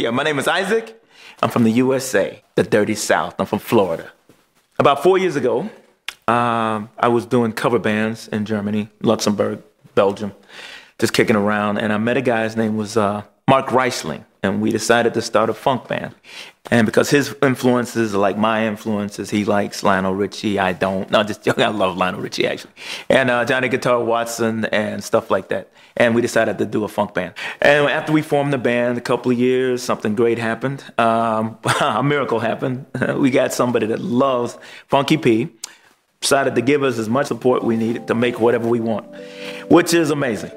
Yeah, my name is Isaac. I'm from the USA, the dirty South. I'm from Florida. About four years ago, um, I was doing cover bands in Germany, Luxembourg, Belgium, just kicking around, and I met a guy. His name was uh, Mark Reisling, and we decided to start a funk band. And because his influences are like my influences, he likes Lionel Richie. I don't. No, just I love Lionel Richie actually, and uh, Johnny Guitar Watson and stuff like that. And we decided to do a funk band. And after we formed the band, a couple of years, something great happened. Um, a miracle happened. we got somebody that loves Funky P. Decided to give us as much support we needed to make whatever we want, which is amazing.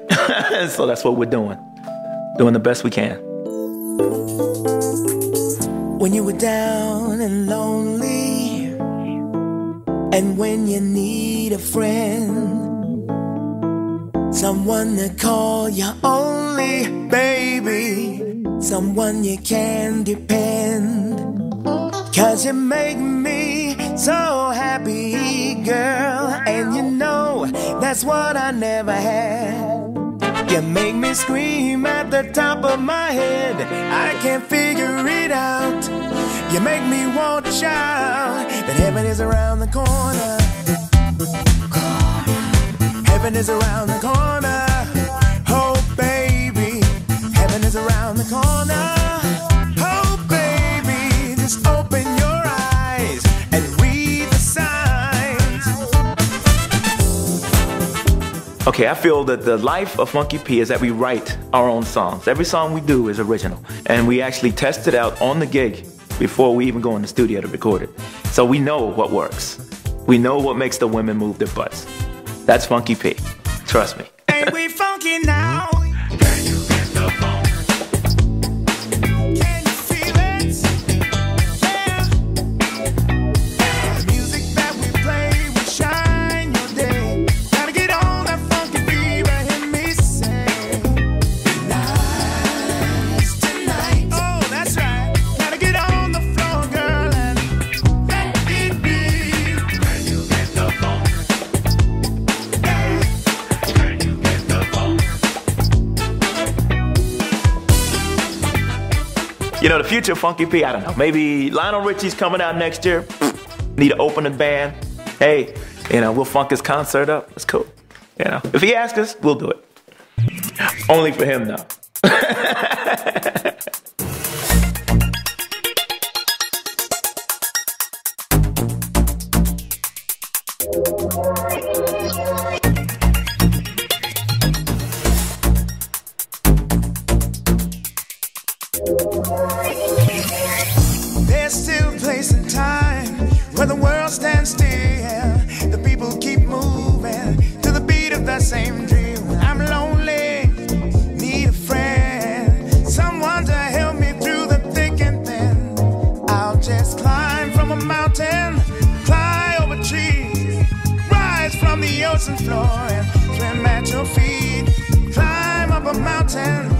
so that's what we're doing, doing the best we can. When you were down and lonely, and when you need a friend, someone to call your only baby, someone you can depend. Cause you make me so happy, girl, and you know that's what I never had. You make me scream at the top of my head. I can't figure it out. You make me want to shout that heaven is around the corner. Heaven is around the corner. Oh, baby, heaven is around the corner. Okay, I feel that the life of Funky P is that we write our own songs. Every song we do is original. And we actually test it out on the gig before we even go in the studio to record it. So we know what works. We know what makes the women move their butts. That's Funky P. Trust me. Ain't we funky now? You know, the future of Funky P, I don't know. Maybe Lionel Richie's coming out next year. Need to open a band. Hey, you know, we'll funk his concert up. It's cool. You know, if he asks us, we'll do it. Only for him, though. place and time where the world stands still. The people keep moving to the beat of that same drill. I'm lonely, need a friend, someone to help me through the thick and thin. I'll just climb from a mountain, fly over trees, rise from the ocean floor and swim at your feet. Climb up a mountain,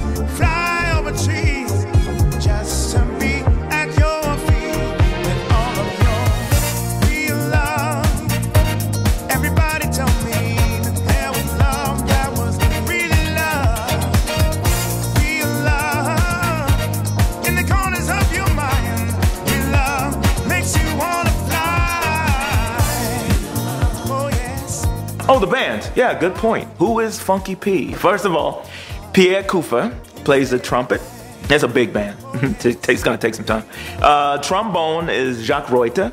Oh, the band. Yeah, good point. Who is Funky P? First of all, Pierre Kufa plays the trumpet. That's a big band. it's gonna take some time. Uh, trombone is Jacques Reuter.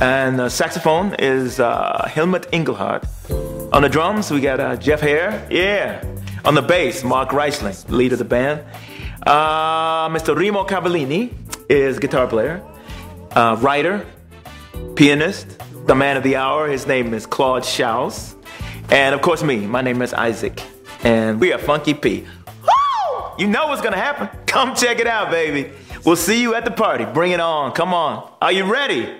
And uh, saxophone is uh, Helmut Engelhardt. On the drums, we got uh, Jeff Hare. Yeah. On the bass, Mark Reisling, lead of the band. Uh, Mr. Remo Cavallini is guitar player, writer, pianist, the man of the hour. His name is Claude Schaus. And of course, me. My name is Isaac. And we are Funky P. Woo! You know what's gonna happen. Come check it out, baby. We'll see you at the party. Bring it on. Come on. Are you ready?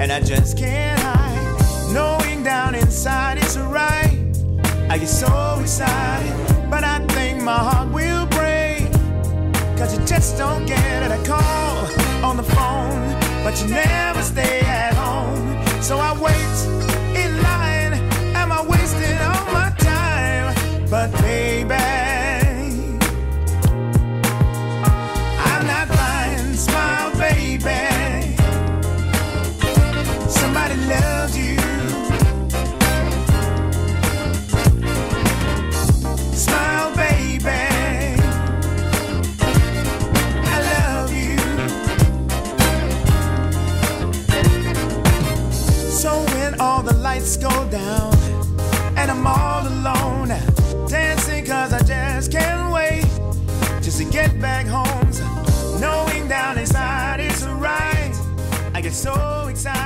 And I just can't hide. Knowing down inside it's right. I get so excited, but I think my heart. will break. Cause you just don't get a call on the phone, but you never stay at home. So I wait in line. Am I wasting all my time? But baby, all the lights go down. And I'm all alone dancing cause I just can't wait just to get back home. Knowing down inside it's right I get so excited.